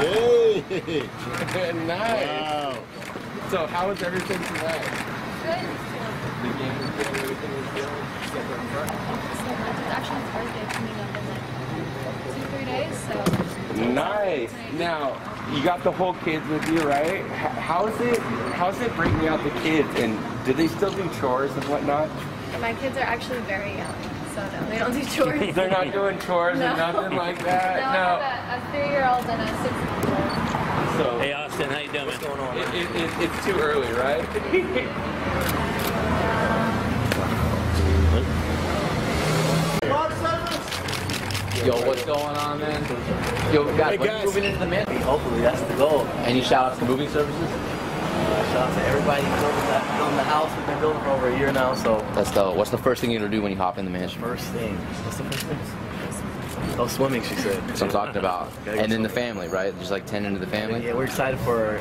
Yay! nice. Wow. So how was everything tonight? Good. The game was good, everything was good. Except up front. So much. It's actually his birthday coming up in like two, three days, so Nice. Now you got the whole kids with you, right? How's it? How's it bringing out the kids? And do they still do chores and whatnot? my kids are actually very young, so no, they don't do chores. They're not doing chores No. and nothing like No, that. I have a, a three-year-old and a six-year-old. So Hey Austin, how you doing? What's going on? it, it, it, it's too early, right? Yo, what's going on, man? Yo, guys, Hey, when guys. you moving into the mansion? Hopefully, that's the goal. Any shout outs to moving services? Uh, shout out to everybody building, that, building the house. We've been building for over a year now, so That's the. What's the first thing you're gonna do when you hop in the mansion? first thing. What's the first thing? Oh, swimming, she said. That's what I'm talking about. And then the family, right? Just like tending to the family. Yeah, we're excited for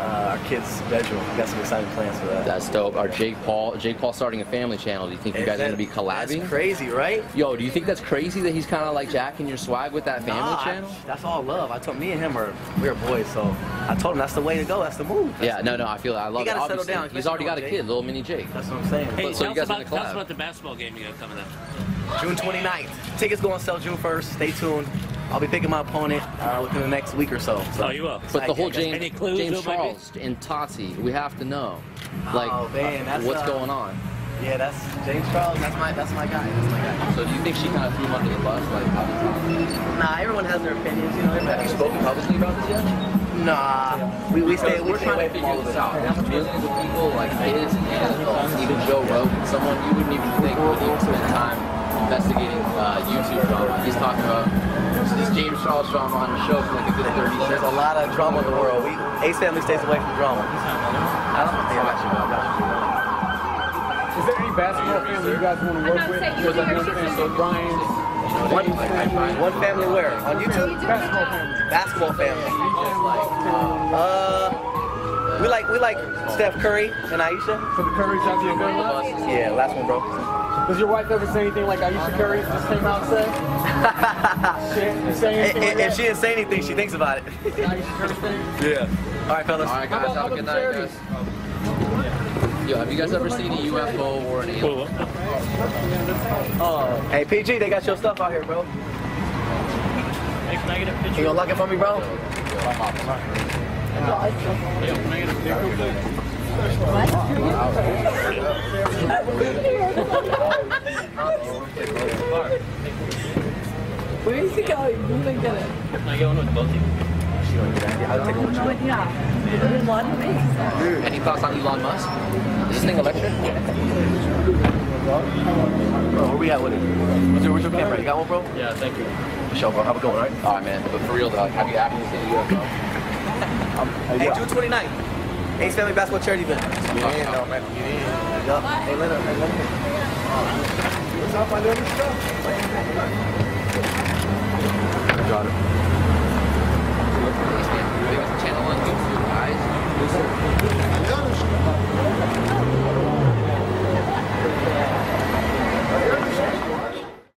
uh, our kids' bedroom. We got some exciting plans for that. That's dope. Our Jake Paul, Jake Paul starting a family channel. Do you think you guys are gonna be collabing? That's crazy, right? Yo, do you think that's crazy that he's kind of like jacking your swag with that family Nah, I- channel? that's all love. I told me and him are we're boys, so I told him that's the way to go. That's the move. That's Yeah, no, no, I feel I love You it. gotta settle Obviously, down, he's already got a especially kid, little mini Jake. That's what I'm saying. Hey, so tell, you us guys about, gonna tell us about the basketball game you got coming up. June 29th. Tickets go on sale June 1st. Stay tuned. I'll be picking my opponent uh, within the next week or so. so Oh, you will. But the whole Excited. James, Any clues James who it might be? Charles and Tati, we have to know, like, Oh, man, that's, what's uh, going on. Yeah, that's James Charles. That's my that's my guy. That's my guy. So do you think she kind of threw him under the bus, like, how did Nah, everyone has their opinions. You know, everybody Have you spoken publicly about this yet? Nah, we we stay. We We're stay trying away to from all figure this it. out. There's millions of people, like kids, and even Joe Rogan, someone you wouldn't even think would even spend time investigating uh, YouTube drama. He's talking about this James Charles on the show for like a good 30 There's seconds. a lot of drama in the world. We Ace family stays away from drama. I don't think I got you. I. Is there any basketball family you guys want to work with? Because I understand so Brian. One, one family where? On YouTube? Basketball family. Basketball family. Uh, we like we like Steph Curry and Aisha. So the Curry's out there good? Yeah, last one, bro. Does your wife ever say anything like Aisha Curry just came out and said? She didn't say If, like if she didn't say anything, she thinks about it. Aisha Curry thing? yeah. All right, fellas. All right, guys, about- have a good night, guys. Yo, have you guys ever seen a UFO or an alien? Oh, hey PG, they got your stuff out here, bro. Hey, can I get a You gonna lock it for me, bro? Where is he going? You can get it. Can I get one with both of you? I'll take one. But yeah, there's one place. Any thoughts on Elon Musk? Is this thing electric? Bro, where we at with it? Where's your, where's your camera? You got one, bro? Yeah, thank you. For sure, bro. Have a good one, all right? All right, man. But for real, though, have you actually seen a UFO? Hey, June 29th. Ace Family Basketball Charity event. Yeah, no, man. Yup. Hey, Leonard. Hey, Leonard. What's up, my little stuff? Got it. italianos